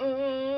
Mm,